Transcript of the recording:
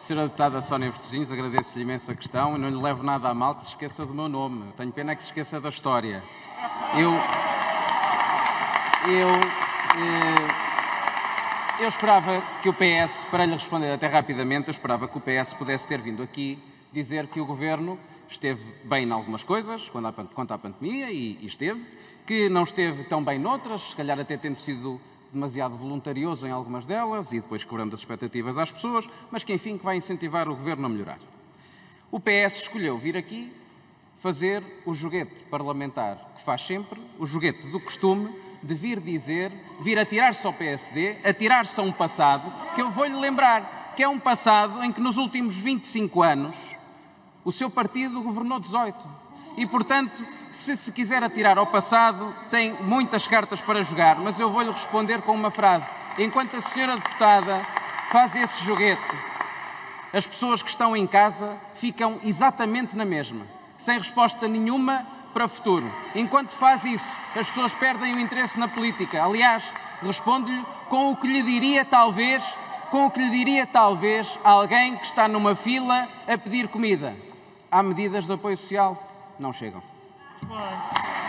Senhora Deputada Sónia Vertezinhos, agradeço-lhe imenso a questão e não lhe levo nada a mal que se esqueça do meu nome. Tenho pena que se esqueça da história. Eu. Eu. Eh, eu esperava que o PS, para lhe responder até rapidamente, eu esperava que o PS pudesse ter vindo aqui dizer que o Governo esteve bem em algumas coisas, quanto à pandemia, e, e esteve, que não esteve tão bem noutras, se calhar até tendo sido demasiado voluntarioso em algumas delas e depois cobrando as expectativas às pessoas, mas que enfim que vai incentivar o Governo a melhorar. O PS escolheu vir aqui fazer o joguete parlamentar que faz sempre, o joguete do costume de vir dizer, vir atirar-se ao PSD, atirar-se a um passado, que eu vou-lhe lembrar que é um passado em que nos últimos 25 anos o seu partido governou 18. E, portanto, se se quiser atirar ao passado, tem muitas cartas para jogar, mas eu vou-lhe responder com uma frase. Enquanto a senhora deputada faz esse joguete, as pessoas que estão em casa ficam exatamente na mesma, sem resposta nenhuma para o futuro. Enquanto faz isso, as pessoas perdem o interesse na política. Aliás, respondo-lhe com o que lhe diria talvez, com o que lhe diria talvez alguém que está numa fila a pedir comida. Há medidas de apoio social? Não chegam. 不